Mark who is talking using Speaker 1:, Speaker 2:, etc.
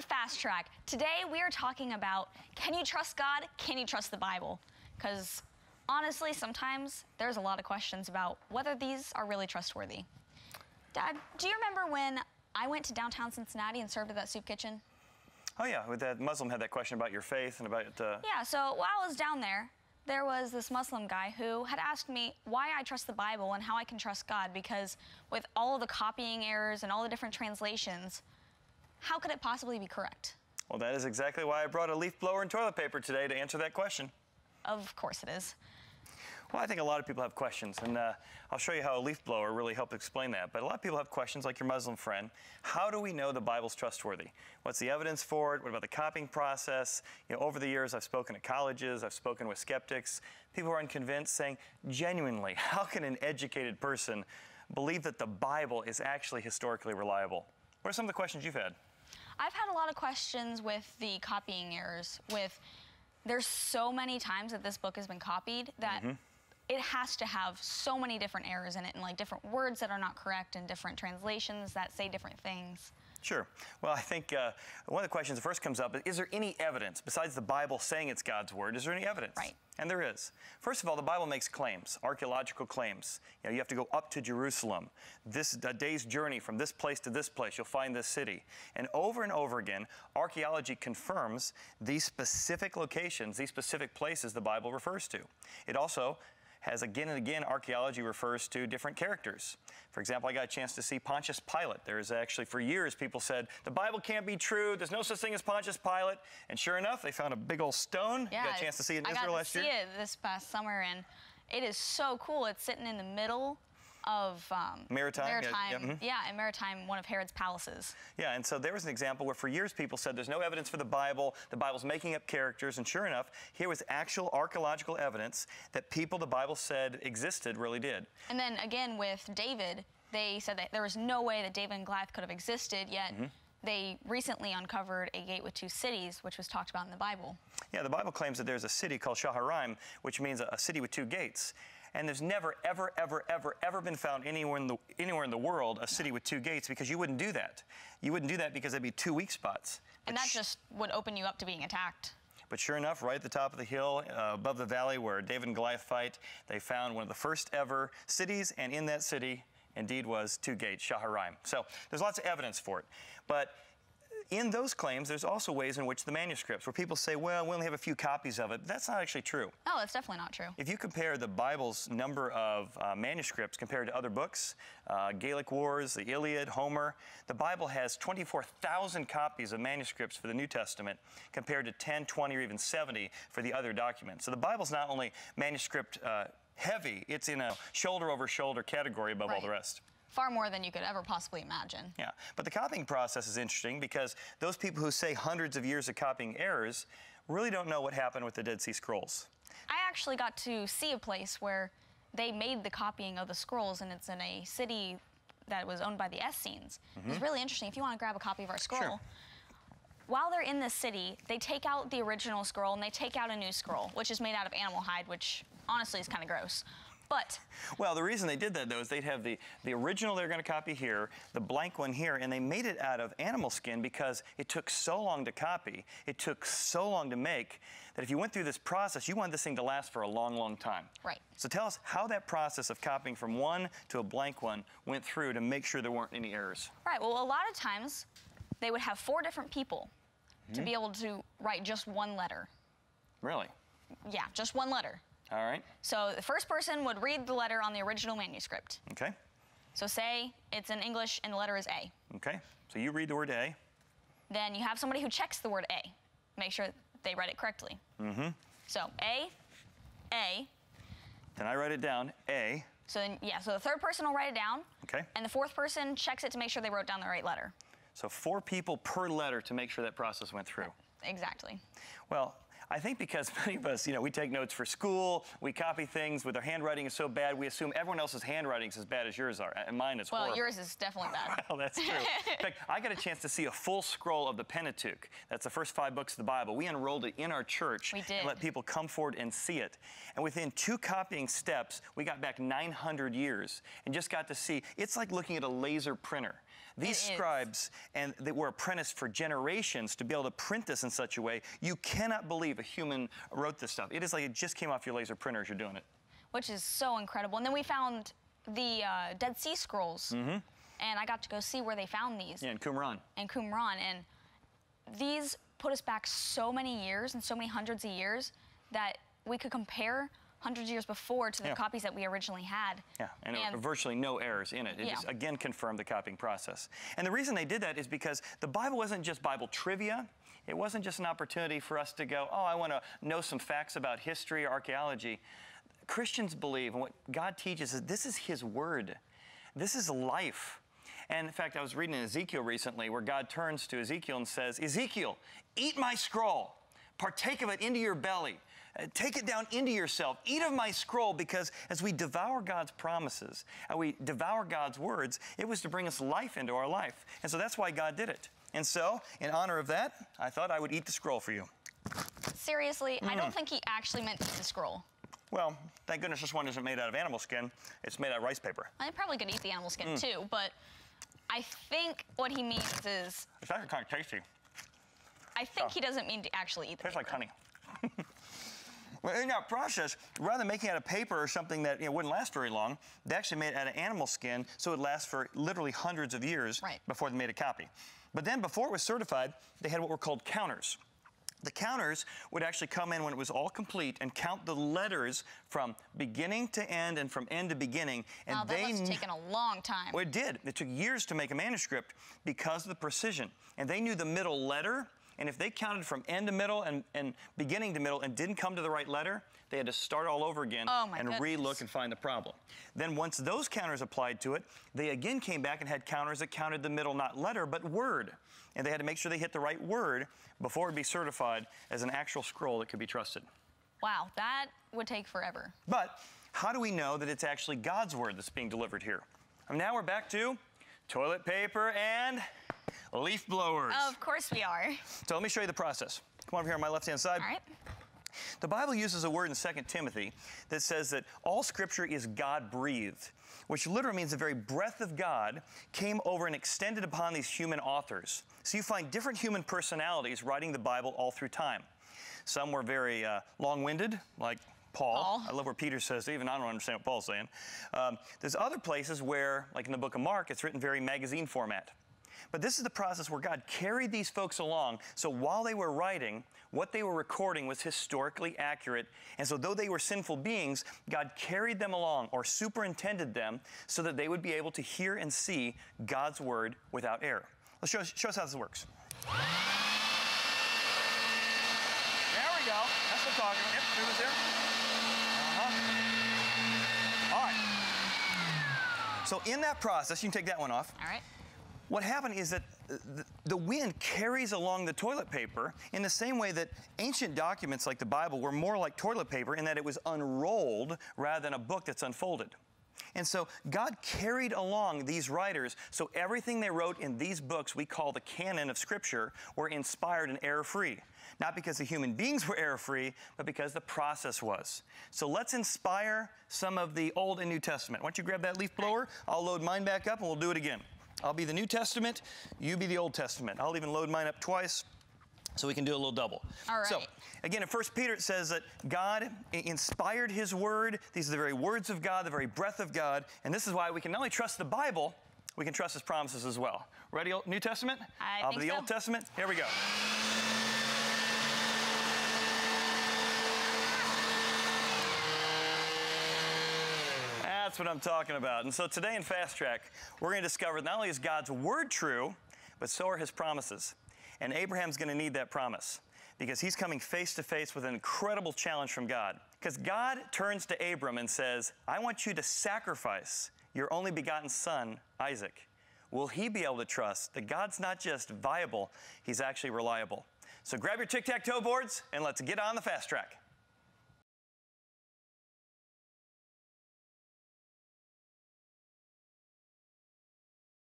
Speaker 1: to Fast Track. Today we are talking about can you trust God? Can you trust the Bible? Because honestly, sometimes there's a lot of questions about whether these are really trustworthy. Dad, do you remember when I went to downtown Cincinnati and served at that soup kitchen?
Speaker 2: Oh yeah, with that Muslim had that question about your faith and about. Uh...
Speaker 1: Yeah. So while I was down there, there was this Muslim guy who had asked me why I trust the Bible and how I can trust God because with all of the copying errors and all the different translations, how could it possibly be correct?
Speaker 2: Well, that is exactly why I brought a leaf blower and toilet paper today to answer that question.
Speaker 1: Of course it is.
Speaker 2: Well, I think a lot of people have questions, and uh, I'll show you how a leaf blower really helped explain that. But a lot of people have questions, like your Muslim friend. How do we know the Bible's trustworthy? What's the evidence for it? What about the copying process? You know, over the years, I've spoken at colleges, I've spoken with skeptics. People are unconvinced, saying, genuinely, how can an educated person believe that the Bible is actually historically reliable? What are some of the questions you've had?
Speaker 1: I've had a lot of questions with the copying errors. With there's so many times that this book has been copied that. Mm-hmm it has to have so many different errors in it and like different words that are not correct and different translations that say different things.
Speaker 2: Sure. Well, I think uh, one of the questions that first comes up is, is there any evidence, besides the Bible saying it's God's Word, is there any evidence?
Speaker 1: Right.
Speaker 2: And there is. First of all, the Bible makes claims, archaeological claims. You know, you have to go up to Jerusalem. This a day's journey from this place to this place, you'll find this city. And over and over again, archaeology confirms these specific locations, these specific places the Bible refers to. It also has again and again archaeology refers to different characters. For example, I got a chance to see Pontius Pilate. There's actually, for years, people said, the Bible can't be true. There's no such thing as Pontius Pilate. And sure enough, they found a big old stone.
Speaker 1: Yeah,
Speaker 2: you got a chance to see it in
Speaker 1: I
Speaker 2: Israel last
Speaker 1: year?
Speaker 2: I got
Speaker 1: to see it this past summer, and it is so cool. It's sitting in the middle of um,
Speaker 2: Maritima,
Speaker 1: Maritima,
Speaker 2: yeah, yeah, mm-hmm.
Speaker 1: yeah, in Maritima, one of Herod's palaces.
Speaker 2: Yeah, and so there was an example where for years people said there's no evidence for the Bible, the Bible's making up characters, and sure enough, here was actual archaeological evidence that people the Bible said existed really did.
Speaker 1: And then again with David, they said that there was no way that David and Goliath could have existed, yet mm-hmm. they recently uncovered a gate with two cities, which was talked about in the Bible.
Speaker 2: Yeah, the Bible claims that there's a city called Shaaraim, which means a city with two gates. And there's never, ever, ever, ever, ever been found anywhere in the anywhere in the world a city with two gates because you wouldn't do that. You wouldn't do that because there'd be two weak spots.
Speaker 1: And that just would open you up to being attacked.
Speaker 2: But sure enough, right at the top of the hill, uh, above the valley where David and Goliath fight, they found one of the first ever cities, and in that city, indeed, was two gates, Shaaraim. So there's lots of evidence for it. But in those claims, there's also ways in which the manuscripts, where people say, well, we only have a few copies of it. That's not actually true.
Speaker 1: Oh, that's definitely not true.
Speaker 2: If you compare the Bible's number of uh, manuscripts compared to other books, uh, Gallic Wars, the Iliad, Homer, the Bible has 24,000 copies of manuscripts for the New Testament compared to 10, 20, or even 70 for the other documents. So the Bible's not only manuscript uh, heavy, it's in a shoulder over shoulder category above
Speaker 1: right.
Speaker 2: all the rest
Speaker 1: far more than you could ever possibly imagine.
Speaker 2: Yeah, but the copying process is interesting because those people who say hundreds of years of copying errors really don't know what happened with the Dead Sea Scrolls.
Speaker 1: I actually got to see a place where they made the copying of the scrolls, and it's in a city that was owned by the Essenes. Mm-hmm. It's really interesting. If you want to grab a copy of our scroll,
Speaker 2: sure.
Speaker 1: while they're in the city, they take out the original scroll and they take out a new scroll, which is made out of animal hide, which honestly is kind of gross. But
Speaker 2: well, the reason they did that though is they'd have the the original they're going to copy here, the blank one here, and they made it out of animal skin because it took so long to copy, it took so long to make that if you went through this process, you wanted this thing to last for a long, long time.
Speaker 1: Right.
Speaker 2: So tell us how that process of copying from one to a blank one went through to make sure there weren't any errors.
Speaker 1: Right. Well, a lot of times they would have four different people mm-hmm. to be able to write just one letter.
Speaker 2: Really?
Speaker 1: Yeah, just one letter.
Speaker 2: All right.
Speaker 1: So the first person would read the letter on the original manuscript.
Speaker 2: Okay.
Speaker 1: So say it's in English and the letter is A.
Speaker 2: Okay. So you read the word A.
Speaker 1: Then you have somebody who checks the word A. Make sure they read it correctly.
Speaker 2: Mm-hmm.
Speaker 1: So A, A.
Speaker 2: Then I write it down, A.
Speaker 1: So then, yeah, so the third person will write it down.
Speaker 2: Okay.
Speaker 1: And the fourth person checks it to make sure they wrote down the right letter.
Speaker 2: So four people per letter to make sure that process went through.
Speaker 1: Exactly.
Speaker 2: Well, I think because many of us, you know, we take notes for school, we copy things, with our handwriting is so bad, we assume everyone else's handwriting is as bad as yours are, and mine is
Speaker 1: well,
Speaker 2: horrible.
Speaker 1: yours is definitely bad.
Speaker 2: well, that's true. In fact, I got a chance to see a full scroll of the Pentateuch. That's the first five books of the Bible. We unrolled it in our church
Speaker 1: we did.
Speaker 2: and let people come forward and see it. And within two copying steps, we got back 900 years and just got to see, it's like looking at a laser printer. These scribes, and they were apprenticed for generations to be able to print this in such a way. You cannot believe a human wrote this stuff. It is like it just came off your laser printer as you're doing it.
Speaker 1: which is so incredible. And then we found the uh, Dead Sea Scrolls, and I got to go see where they found these.
Speaker 2: Yeah, in Qumran.
Speaker 1: in Qumran, and these put us back so many years and so many hundreds of years that we could compare hundreds of years before to the
Speaker 2: Yeah.
Speaker 1: copies that we originally had.
Speaker 2: Yeah, and, uh, there were virtually no errors in it. It
Speaker 1: Yeah.
Speaker 2: just again confirmed the copying process. And the reason they did that is because the Bible wasn't just Bible trivia. It wasn't just an opportunity for us to go, oh, I want to know some facts about history or archaeology. Christians believe, and what God teaches is this is His Word. This is life. And in fact, I was reading in Ezekiel recently where God turns to Ezekiel and says, Ezekiel, eat my scroll, partake of it into your belly. Uh, Take it down into yourself. Eat of my scroll because as we devour God's promises and we devour God's words, it was to bring us life into our life. And so that's why God did it. And so, in honor of that, I thought I would eat the scroll for you.
Speaker 1: Seriously, I
Speaker 2: Mm.
Speaker 1: don't think he actually meant to eat the scroll.
Speaker 2: Well, thank goodness this one isn't made out of animal skin, it's made out of rice paper.
Speaker 1: I'm probably gonna eat the animal skin
Speaker 2: Mm.
Speaker 1: too, but I think what he means is
Speaker 2: It's actually kind of tasty.
Speaker 1: I think he doesn't mean to actually eat the
Speaker 2: Tastes like honey. Well, in that process, rather than making it out of paper or something that you know, wouldn't last very long, they actually made it out of animal skin, so it would last for literally hundreds of years
Speaker 1: Right.
Speaker 2: before they made a copy. But then, before it was certified, they had what were called counters. The counters would actually come in when it was all complete and count the letters from beginning to end and from end to beginning. And
Speaker 1: Wow, that
Speaker 2: they
Speaker 1: must have taken a long time.
Speaker 2: well, it did. It took years to make a manuscript because of the precision. And they knew the middle letter. And if they counted from end to middle and, and beginning to middle and didn't come to the right letter, they had to start all over again
Speaker 1: Oh,
Speaker 2: and
Speaker 1: goodness.
Speaker 2: re-look and find the problem. Then once those counters applied to it, they again came back and had counters that counted the middle, not letter, but word. And they had to make sure they hit the right word before it would be certified as an actual scroll that could be trusted.
Speaker 1: Wow, that would take forever.
Speaker 2: But how do we know that it's actually God's word that's being delivered here? And now we're back to toilet paper and leaf blowers.
Speaker 1: Of course we are.
Speaker 2: So let me show you the process. Come over here on my left hand side.
Speaker 1: All right.
Speaker 2: The Bible uses a word in 2 Timothy that says that all scripture is God breathed, which literally means the very breath of God came over and extended upon these human authors. So you find different human personalities writing the Bible all through time. Some were very uh, long winded, like Paul.
Speaker 1: Paul.
Speaker 2: I love where Peter says, even I don't understand what Paul's saying. Um, there's other places where, like in the book of Mark, it's written very magazine format. But this is the process where God carried these folks along. So while they were writing, what they were recording was historically accurate. And so, though they were sinful beings, God carried them along or superintended them so that they would be able to hear and see God's word without error. Let's show, show us how this works. There we go. That's what I'm talking about. Yep, this there. Uh-huh. All right. So in that process, you can take that one off.
Speaker 1: All right.
Speaker 2: What happened is that the, wind carries along the toilet paper in the same way that ancient documents like the Bible were more like toilet paper in that it was unrolled rather than a book that's unfolded. And so God carried along these writers, so everything they wrote in these books we call the canon of Scripture were inspired and error free. Not because the human beings were error free, but because the process was. So let's inspire some of the Old and New Testament. Why don't you grab that leaf blower? I'll load mine back up and we'll do it again. I'll be the New Testament, you be the Old Testament. I'll even load mine up twice so we can do a little double.
Speaker 1: All
Speaker 2: So, again, in 1 Peter it says that God inspired his word. These are the very words of God, the very breath of God. And this is why we can not only trust the Bible, we can trust his promises as well. Ready, Old- New Testament?
Speaker 1: I
Speaker 2: I'll
Speaker 1: think
Speaker 2: be the
Speaker 1: so.
Speaker 2: Old Testament. Here we go. That's what I'm talking about. And so today in Fast Track, we're going to discover not only is God's word true, but so are his promises. And Abraham's going to need that promise because he's coming face to face with an incredible challenge from God. Because God turns to Abram and says, I want you to sacrifice your only begotten son, Isaac. Will he be able to trust that God's not just viable, he's actually reliable? So grab your tic tac toe boards and let's get on the fast track.